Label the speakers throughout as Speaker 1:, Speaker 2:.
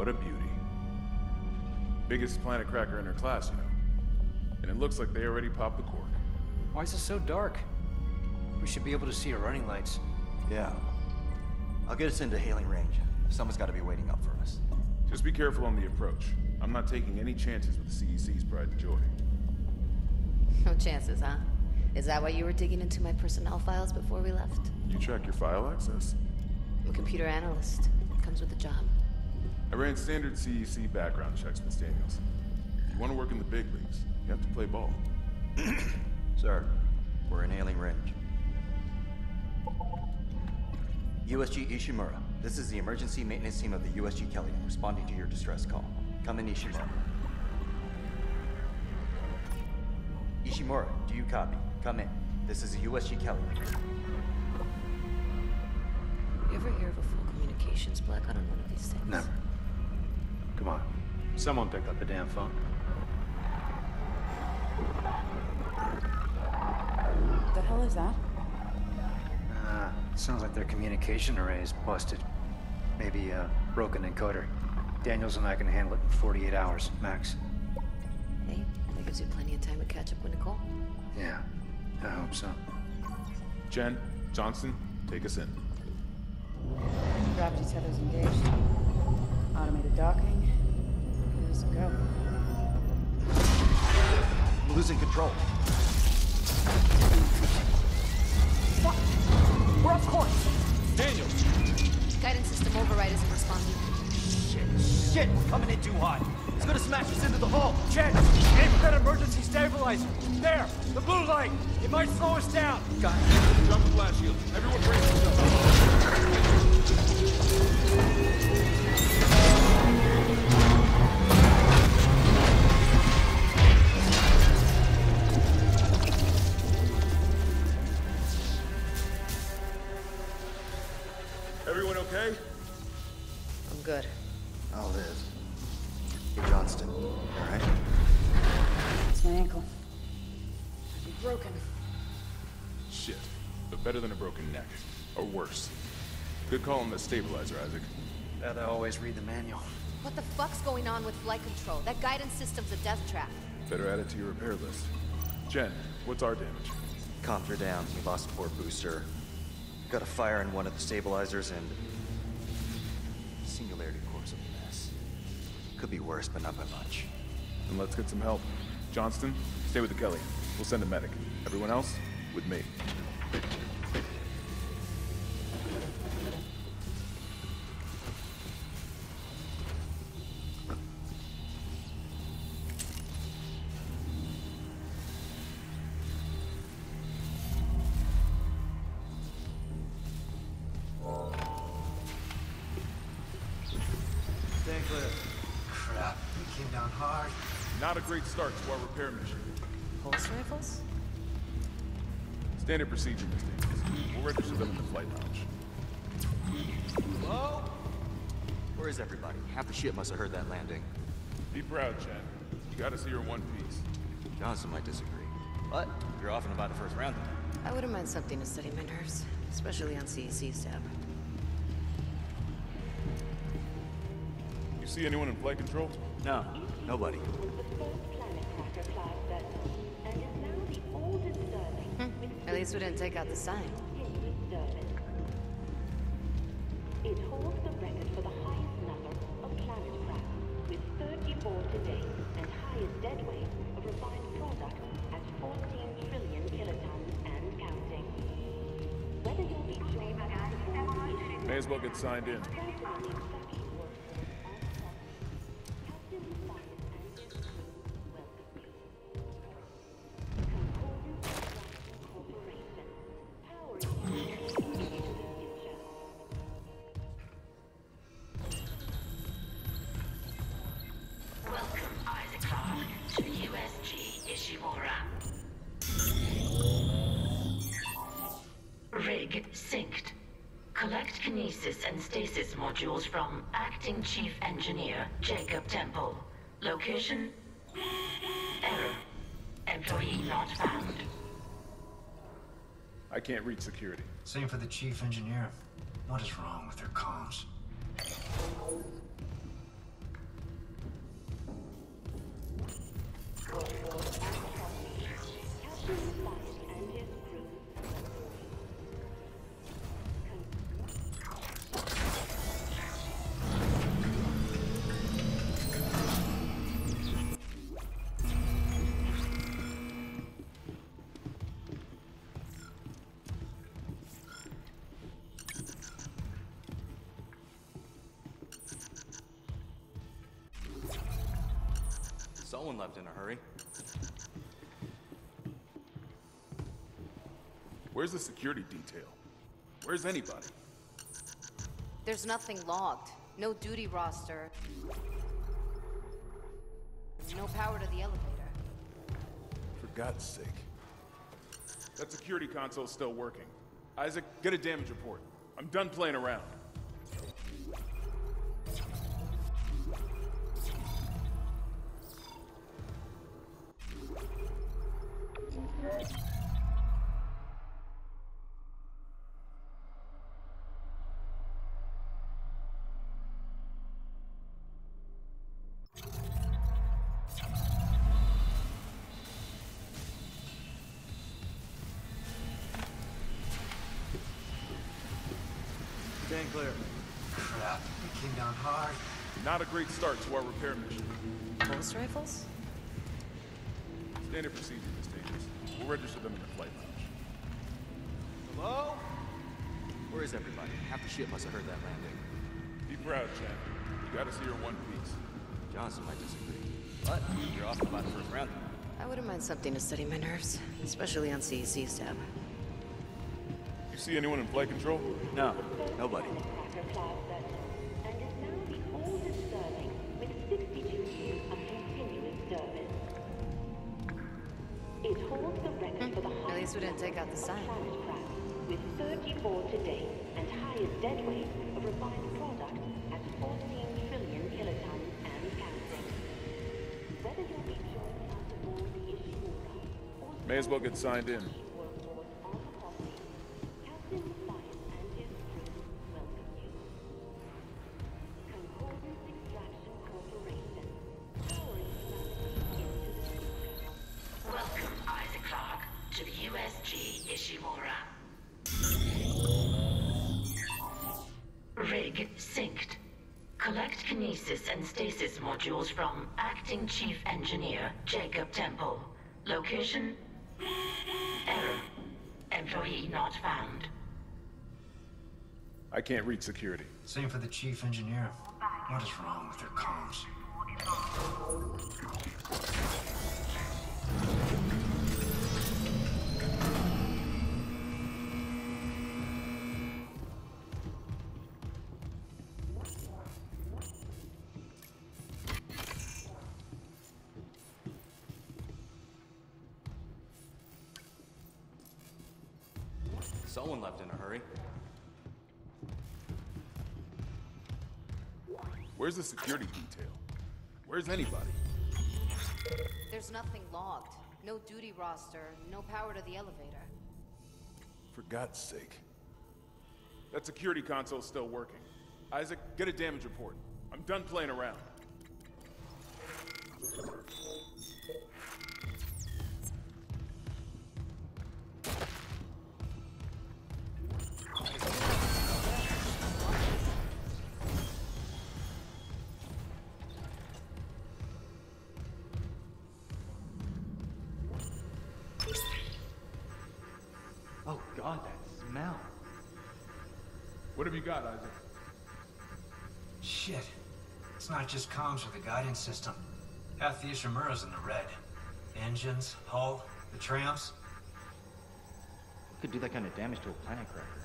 Speaker 1: What a beauty. Biggest planet cracker in her class, you know. And it looks like they already popped the cork.
Speaker 2: Why is it so dark? We should be able to see our running lights.
Speaker 3: Yeah. I'll get us into hailing range. Someone's got to be waiting up for us.
Speaker 1: Just be careful on the approach. I'm not taking any chances with the CEC's pride and joy.
Speaker 4: No chances, huh? Is that why you were digging into my personnel files before we left?
Speaker 1: You track your file access?
Speaker 4: I'm a computer analyst. It Comes with the job.
Speaker 1: I ran standard CEC background checks, Miss Daniels. If you want to work in the big leagues, you have to play ball.
Speaker 3: Sir, we're in hailing range. USG Ishimura, this is the emergency maintenance team of the USG Kellion responding to your distress call. Come in, Ishimura. Ishimura, do you copy? Come in. This is the USG Kellion.
Speaker 4: You ever hear of a full communications blackout on one of these things?
Speaker 2: Never. Come on. Someone pick up the damn phone.
Speaker 5: The hell is that?
Speaker 2: Uh, sounds like their communication array is busted. Maybe a broken encoder. Daniels and I can handle it in 48 hours, max.
Speaker 4: Hey, that gives you plenty of time to catch up with Nicole.
Speaker 2: Yeah, I hope so.
Speaker 1: Chen, Johnston, take us in.
Speaker 5: Gravity tethers engaged. Automated docking. Let's go.
Speaker 3: I'm losing control.
Speaker 5: Fuck! We're off course!
Speaker 1: Daniels!
Speaker 4: Guidance system override isn't responding.
Speaker 3: Shit! Shit! We're coming in too hot. It's gonna smash us into the hull.
Speaker 6: Chen, aim for that emergency stabilizer. There, the blue light. It might slow us down.
Speaker 3: Got
Speaker 1: Drop the blast shield. Everyone brace yourself. Everyone okay?
Speaker 4: I'm good.
Speaker 3: I'll live. Hey, Johnston. All right?
Speaker 5: It's my ankle. Be broken.
Speaker 1: Shit. But better than a broken neck. Or worse. Good call on the stabilizer, Isaac.
Speaker 2: Gotta always read the manual.
Speaker 4: What the fuck's going on with flight control? That guidance system's a death trap.
Speaker 1: Better add it to your repair list. Chen, what's our damage?
Speaker 3: Comms are down. We lost a port booster. Got a fire in one of the stabilizers and... Singularity core's a mess. Could be worse, but not by much.
Speaker 1: Then let's get some help. Johnston, stay with the Kellion. We'll send a medic. Everyone else, with me. Not a great start to our repair mission.
Speaker 4: Pulse rifles?
Speaker 1: Standard procedure, Miss Davis. We'll register them in the flight lounge.
Speaker 3: Hello? Where is everybody? Half the ship must have heard that landing.
Speaker 1: Be proud, Chen. You gotta see her in one piece.
Speaker 3: Johnston might disagree. But you're off and about the first round.
Speaker 4: I wouldn't mind something to steady my nerves, especially on CEC's tab.
Speaker 1: See anyone in flight control?
Speaker 3: No, nobody.
Speaker 7: was the first planet cracker class vessel, and is now the oldest Sterling with
Speaker 4: At least we didn't take out the sign.
Speaker 7: It holds the record for the highest number of planet craft, with 34 today, and highest dead weight of refined product at 14 trillion kilotons and counting. Whether you'll be joined
Speaker 1: May as well get signed in.
Speaker 8: Collect kinesis and stasis modules from Acting Chief Engineer Jacob Temple. Location? Error. Employee not found.
Speaker 1: I can't reach security.
Speaker 9: Same for the chief engineer. What is wrong with their comms?
Speaker 3: Someone left in a hurry.
Speaker 1: Where's the security detail? Where's anybody?
Speaker 4: There's nothing logged. No duty roster. No power to the elevator.
Speaker 1: For God's sake. That security console's still working. Isaac, get a damage report. I'm done playing around. Standard procedure, Miss Davis. We'll register them in the flight lounge.
Speaker 6: Hello?
Speaker 3: Where is everybody? Half the ship must have heard that landing.
Speaker 1: Be proud, champ. You gotta see her one piece.
Speaker 3: Johnston might disagree. But you're off by the first round.
Speaker 4: I wouldn't mind something to steady my nerves, especially on CEC's tab.
Speaker 1: You see anyone in flight control?
Speaker 3: No, nobody.
Speaker 4: Out the sign.
Speaker 7: planet with 34 to date and highest dead weight of refined product at 14 trillion kilotons and counting. Whether you'll be joining us aboard the Ishimura or
Speaker 1: May as well get signed in.
Speaker 8: Acting Chief Engineer Jacob Temple. Location? Error. Employee not found.
Speaker 1: I can't reach security.
Speaker 2: Same for the chief engineer. What is wrong with their comms?
Speaker 3: Someone left in a hurry.
Speaker 1: Where's the security detail? Where's anybody?
Speaker 4: There's nothing logged. No duty roster. No power to the elevator.
Speaker 1: For God's sake. That security console's still working. Isaac, get a damage report. I'm done playing around. Got, Isaac?
Speaker 2: Shit. It's not just comms or the guidance system. Half the Ishimura's in the red. Engines, hull, the trams.
Speaker 6: Could do that kind of damage to a planet cracker.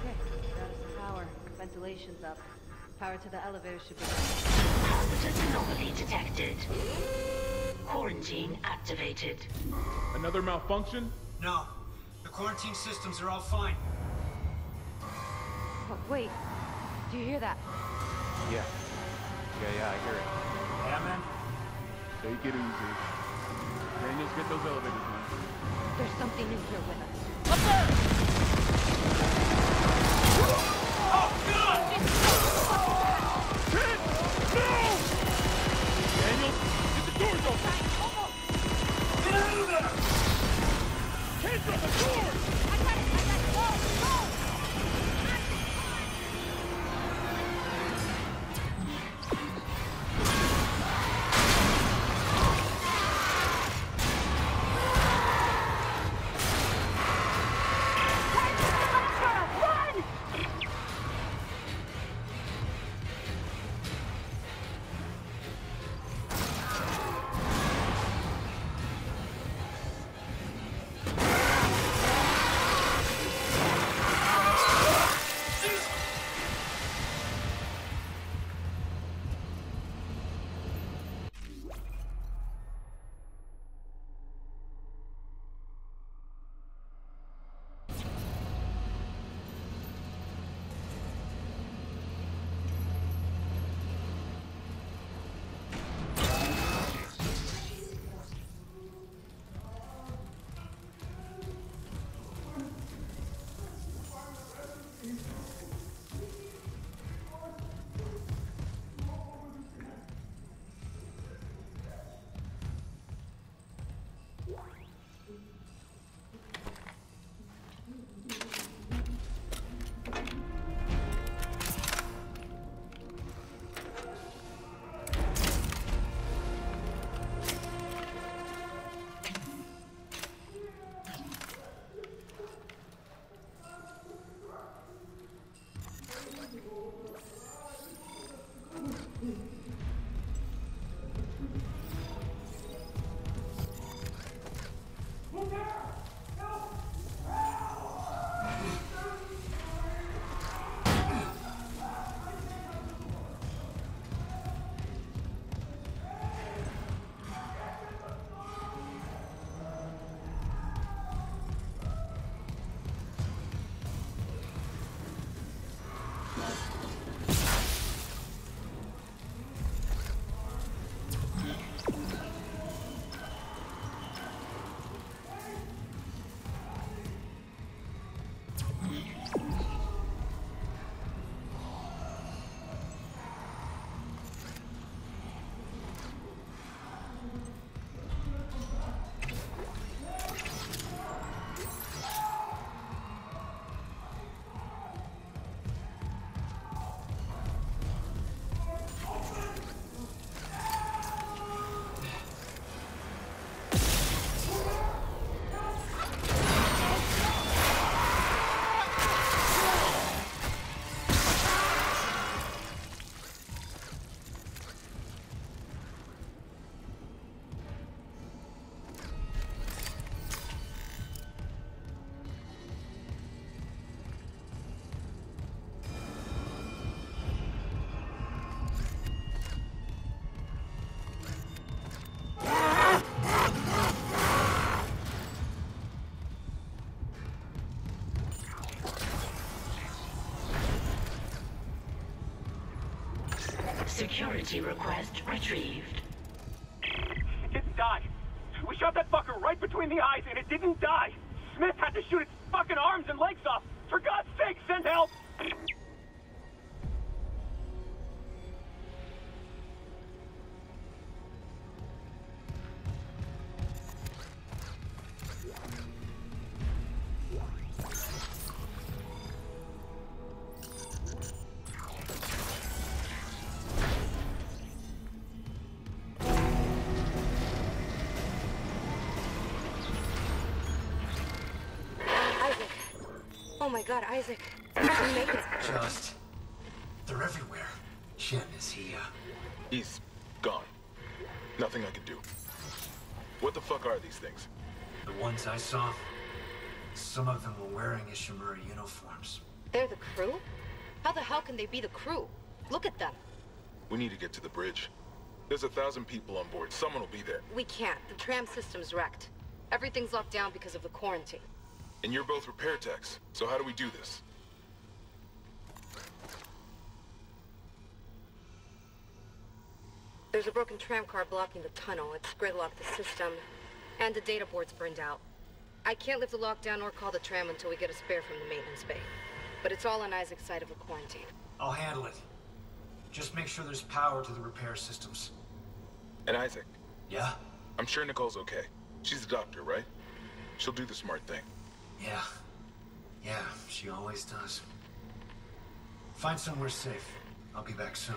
Speaker 5: Okay, got us some power. Ventilation's up. Power to the elevator should be.
Speaker 8: Hazardous anomaly detected. Quarantine activated.
Speaker 1: Another malfunction?
Speaker 2: No. The quarantine systems are all fine.
Speaker 5: Oh, wait. Do you hear that?
Speaker 3: Yeah. Yeah, yeah, I hear it.
Speaker 2: Yeah, man?
Speaker 1: Take it easy. Daniels, get those elevators, man.
Speaker 5: There's something in here with us.
Speaker 1: Oh, Daniels, get the doors open! Get out of there! On the doors!
Speaker 8: Security request retrieved.
Speaker 6: It didn't die. We shot that fucker right between the eyes and it didn't die. Smith had to shoot its
Speaker 5: Oh my god, Isaac. You made it.
Speaker 2: Just. They're everywhere. Chen, is he, uh.
Speaker 1: He's gone. Nothing I can do. What the fuck are these things?
Speaker 2: The ones I saw? Some of them were wearing Ishimura uniforms.
Speaker 5: They're the crew? How the hell can they be the crew? Look at them.
Speaker 1: We need to get to the bridge. There's a thousand people on board. Someone will be there.
Speaker 5: We can't. The tram system's wrecked. Everything's locked down because of the quarantine.
Speaker 1: And you're both repair techs. So how do we do this?
Speaker 5: There's a broken tram car blocking the tunnel. It's gridlocked the system. And the data board's burned out. I can't lift the lockdown or call the tram until we get a spare from the maintenance bay. But it's all on Isaac's side of the quarantine.
Speaker 2: I'll handle it. Just make sure there's power to the repair systems.
Speaker 1: And Isaac,
Speaker 2: Yeah?
Speaker 1: I'm sure Nicole's okay. She's a doctor, right? She'll do the smart thing.
Speaker 2: Yeah. Yeah, she always does. Find somewhere safe. I'll be back soon.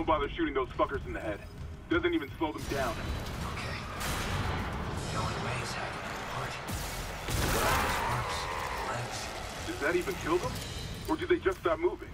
Speaker 9: Don't bother shooting those fuckers in the head. Doesn't even slow them down.
Speaker 2: Okay. Going arms, legs.
Speaker 9: Does that even kill them? Or do they just stop moving?